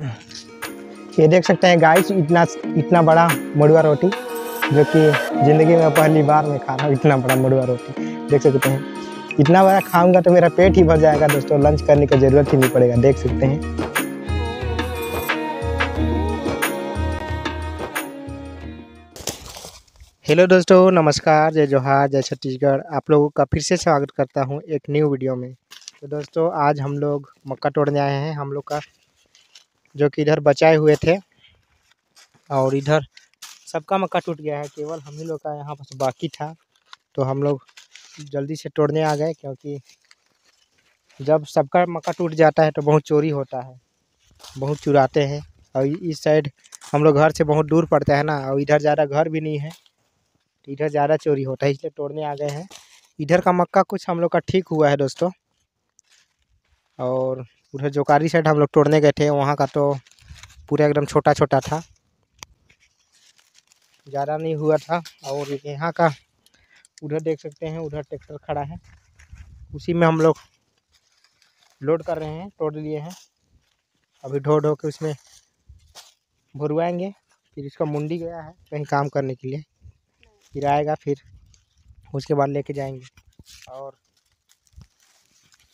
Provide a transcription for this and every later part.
ये देख सकते हैं गाइस इतना इतना बड़ा मड़ुआ रोटी जो कि ज़िंदगी में पहली बार मैं खा रहा हूँ, इतना बड़ा मड़ुआ रोटी। देख सकते हैं। इतना बड़ा खाऊँगा तो मेरा पेट ही भर जाएगा दोस्तों लंच करने की ज़रूरत ही नहीं पड़ेगा, देख सकते हैं। हेलो दोस्तों, नमस्कार, जय जोहार, जय छत्तीसगढ़। आप लोगों का फिर से स्वागत करता हूँ एक न्यू वीडियो में। तो दोस्तों, आज हम लोग मक्का तोड़ने आए हैं। हम लोग का जो कि इधर बचाए हुए थे। और इधर सबका मक्का टूट गया है, केवल हम ही लोग का यहाँ बस बाकी था। तो हम लोग जल्दी से तोड़ने आ गए, क्योंकि जब सबका मक्का टूट जाता है तो बहुत चोरी होता है, बहुत चुराते हैं। और इस साइड हम लोग घर से बहुत दूर पड़ता है ना, और इधर ज़्यादा घर भी नहीं है तो इधर ज़्यादा चोरी होता है, इसलिए तोड़ने आ गए हैं। इधर का मक्का कुछ हम लोग का ठीक हुआ है दोस्तों। और उधर जोकारी साइड हम लोग तोड़ने गए थे, वहाँ का तो पूरा एकदम छोटा छोटा था। ज़्यादा नहीं हुआ था और यहाँ का उधर देख सकते हैं, उधर ट्रैक्टर खड़ा है। उसी में हम लोग लोड कर रहे हैं, तोड़ लिए हैं। अभी ढो ढो के उसमें भरवाएँगे, फिर इसका मुंडी गया है कहीं काम करने के लिए। फिर आएगा, फिर उसके बाद लेके जाएँगे। और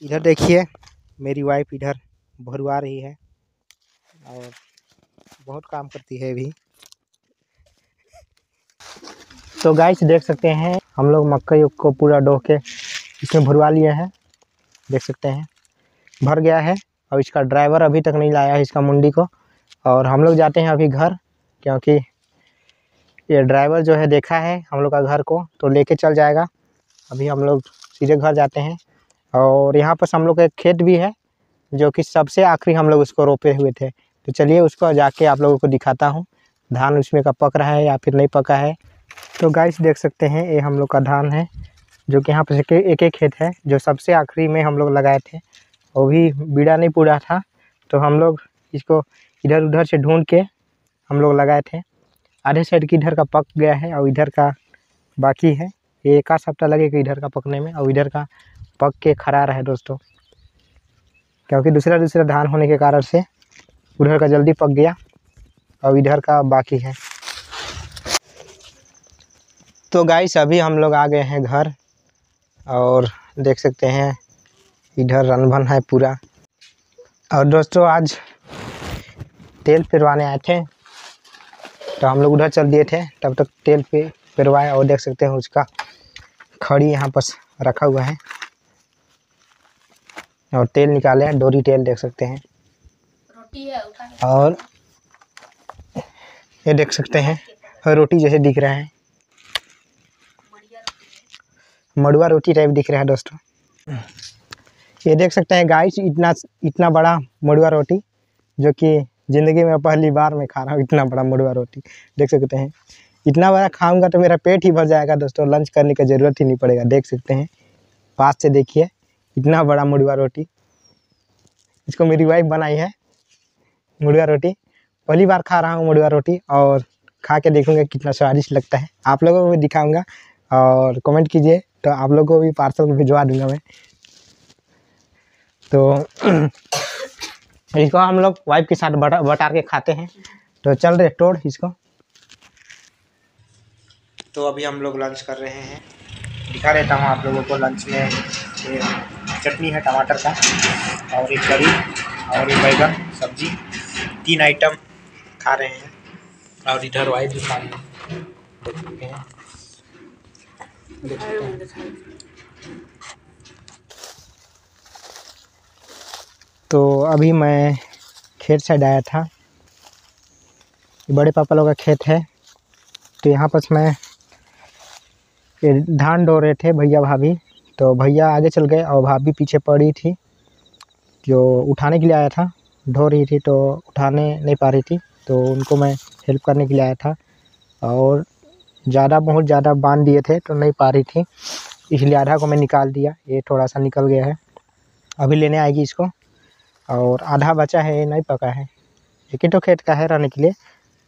इधर देखिए मेरी वाइफ इधर भरवा रही है और बहुत काम करती है अभी। तो गाइस देख सकते हैं, हम लोग मकई को पूरा डोह के इसमें भरवा लिए हैं। देख सकते हैं, भर गया है और इसका ड्राइवर अभी तक नहीं लाया है इसका मुंडी को। और हम लोग जाते हैं अभी घर, क्योंकि ये ड्राइवर जो है देखा है हम लोग का घर को तो लेके चल जाएगा। अभी हम लोग सीधे घर जाते हैं। और यहाँ पर हम लोग का एक खेत भी है, जो कि सबसे आखिरी हम लोग उसको रोपे हुए थे। तो चलिए उसको जाके आप लोगों को दिखाता हूँ। धान उसमें का पक रहा है या फिर नहीं पका है। तो गाइस देख सकते हैं, ये हम लोग का धान है, जो कि यहाँ पर एक एक खेत है, जो सबसे आखिरी में हम लोग लगाए थे। वो भी बीड़ा नहीं पूरा था तो हम लोग इसको इधर उधर से ढूंढ के हम लोग लगाए थे। आधे साइड की इधर का पक गया है और इधर का बाकी है। ये एक आध सप्ताह लगेगा इधर का पकने में और इधर का पक के खड़ा रहे दोस्तों। क्योंकि दूसरा दूसरा धान होने के कारण से उधर का जल्दी पक गया और इधर का बाकी है। तो गाइस अभी हम लोग आ गए हैं घर, और देख सकते हैं इधर रनभन है पूरा। और दोस्तों, आज तेल पिरवाने आए थे तो हम लोग उधर चल दिए थे, तब तक तेल पे पिरवाए और देख सकते हैं उसका खड़ी यहाँ पर रखा हुआ है। और तेल निकाले हैं डोरी तेल देख सकते हैं। रोटी है और ये देख सकते हैं रोटी जैसे दिख रहा है। है। मड़ुआ रोटी टाइप दिख रहा है दोस्तों। ये देख सकते हैं गाइस इतना इतना बड़ा मड़ुआ रोटी जो कि ज़िंदगी में पहली बार मैं खा रहा हूँ इतना बड़ा मड़ुआ रोटी। देख सकते हैं। इतना बड़ा खाऊँगा तो मेरा पेट ही भर जाएगा दोस्तों लंच करने की ज़रूरत ही नहीं पड़ेगा। देख सकते हैं। पास से देखिए इतना बड़ा मड़ुआ रोटी। इसको मेरी वाइफ बनाई है मड़ुआ रोटी। पहली बार खा रहा हूँ मड़ुआ रोटी और खा के देखूँगा कितना स्वादिष्ट लगता है। आप लोगों को भी दिखाऊँगा और कमेंट कीजिए तो आप लोगों को भी पार्सल भिजवा दूँगा मैं। तो इसको हम लोग वाइफ के साथ बटा बटार के खाते हैं। तो चल रहे तोड़ इसको। तो अभी हम लोग लंच कर रहे हैं। दिखा देता हूँ आप लोगों को लंच में। चटनी है, टमाटर का, और एक करी और एक बैगन, सब्ज़ी, तीन आइटम खा रहे हैं। और इधर वाइफ भी खा रही हैं। देख सकते हैं। तो अभी मैं खेत साइड आया था। बड़े पापा लोग का खेत है। तो यहाँ पर मैं धान डो रहे थे, भैया भाभी। तो भैया आगे चल गए और भाभी पीछे पड़ी थी, जो उठाने के लिए आया था। ढो रही थी तो उठाने नहीं पा रही थी तो उनको मैं हेल्प करने के लिए आया था। और ज़्यादा बहुत ज़्यादा बाँध दिए थे तो नहीं पा रही थी। इसलिए आधा को मैं निकाल दिया, ये थोड़ा सा निकल गया है। अभी लेने आएगी इसको। और आधा बचा है ये नहीं पका है। एक ही तो खेत का है रहने के लिए,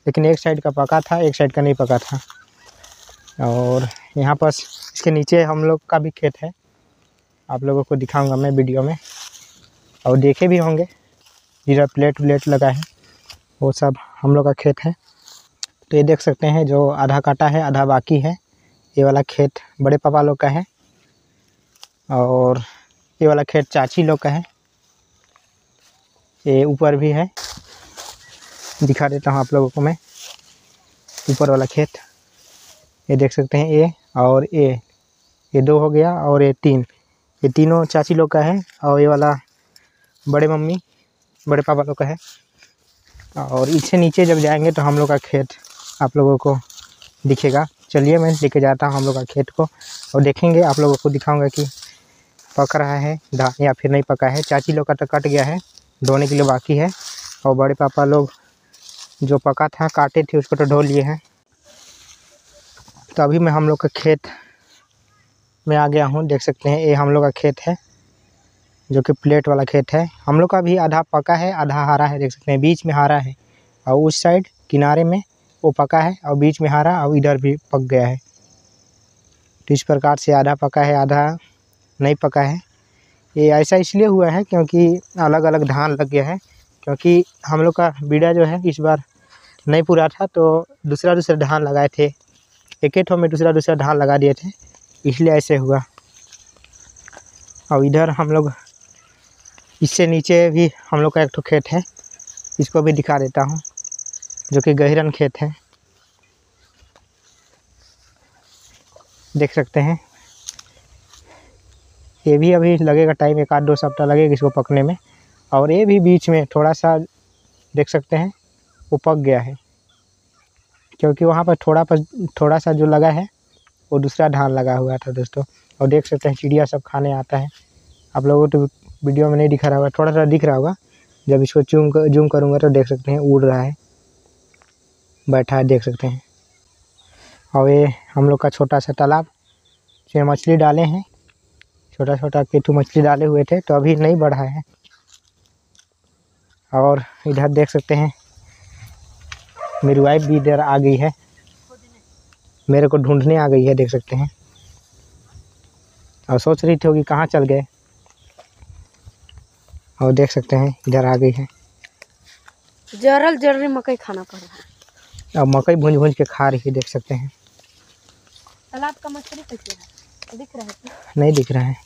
लेकिन एक साइड का पका था, एक साइड का नहीं पका था। और यहाँ पर इसके नीचे हम लोग का भी खेत है। आप लोगों को दिखाऊँगा मैं वीडियो में। और देखे भी होंगे इधर प्लेट व्लेट लगा है, वो सब हम लोग का खेत है। तो ये देख सकते हैं, जो आधा काटा है, आधा बाकी है। ये वाला खेत बड़े पापा लोग का है, और ये वाला खेत चाची लोग का है। ये ऊपर भी है। दिखा देता हूँ आप लोगों को मैं, ऊपर वाला खेत। ये देख सकते हैं, ए और ए। ये दो हो गया और ये तीन। ये तीनों चाची लोग का है और ये वाला बड़े मम्मी, बड़े पापा लोग का है। और इससे नीचे जब जाएँगे तो हम लोग का खेत आप लोगों को दिखेगा। चलिए मैं लेके जाता हूँ हम लोग का खेत को और देखेंगे आप लोगों को दिखाऊँगा कि पक रहा है धान या फिर नहीं पका है। चाची लोग का तो कट गया है, धोने के लिए बाकी है। और बड़े पापा लोग जो पका था, काटे थे, उसको तो ढो लिए हैं। तो अभी मैं हम लोग का खेत में आ गया हूँ, देख सकते हैं। ये हम लोग का खेत है, जो कि प्लेट वाला खेत है। हम लोग का भी आधा पका है, आधा हरा है, देख सकते हैं। बीच में हरा है और उस साइड किनारे में वो पका है और बीच में हरा और इधर भी पक गया है। तो इस प्रकार से आधा पका है, आधा नहीं पका है। ये ऐसा इसलिए हुआ है क्योंकि अलग अलग धान लग गया है, क्योंकि हम लोग का बीड़ा जो है इस बार नहीं पूरा था तो दूसरा दूसरा धान लगाए थे। एक ठो में दूसरा दूसरा धान लगा दिए थे, इसलिए ऐसे हुआ। और इधर हम लोग, इससे नीचे भी हम लोग का एक ठो खेत है, इसको भी दिखा देता हूँ, जो कि गहिरन खेत है। देख सकते हैं। ये भी अभी लगेगा टाइम, एक आध दो सप्ताह लगेगा इसको पकने में। और ये भी बीच में थोड़ा सा, देख सकते हैं वो पक गया है। क्योंकि वहाँ पर थोड़ा पर, थोड़ा सा जो लगा है, वो दूसरा धान लगा हुआ था दोस्तों। और देख सकते हैं, चिड़िया सब खाने आता है। आप लोगों को तो वीडियो में नहीं दिखा रहा होगा, थोड़ा सा दिख रहा होगा। जब इसको जूम कर जूम करूँगा तो देख सकते हैं, उड़ रहा है। बैठा है, देख सकते हैं। और ये हम लोग का छोटा सा तालाब, इसमें मछली डाले हैं। छोटा छोटा केतु मछली डाले हुए थे तो अभी नहीं बढ़ा है। और इधर देख सकते हैं मेरी वाइफ भी इधर आ गई है। मेरे को ढूँढने आ गई है देख सकते हैं। और सोच रही थी कि कहाँ चल गए। और देख सकते हैं इधर आ गई है। जरल जरल मकई खाना पड़ रहा है। और मकई भूंज भूंज के खा रही है देख सकते हैं। तालाब का मछली कैसे है? दिख रहा है नहीं दिख रहा है।